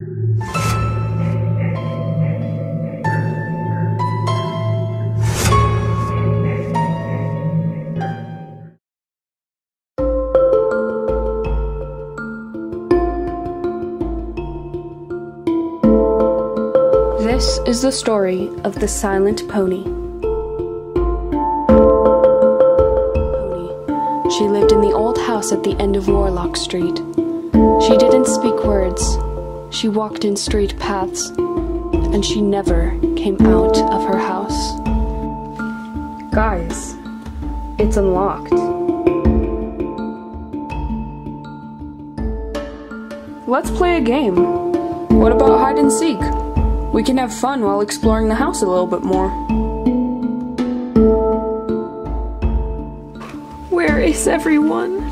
This is the story of the Silent Pony. She lived in the old house at the end of Warlock Street. She didn't speak words. She walked in straight paths, and she never came out of her house. Guys, it's unlocked. Let's play a game. What about hide and seek? We can have fun while exploring the house a little bit more. Where is everyone?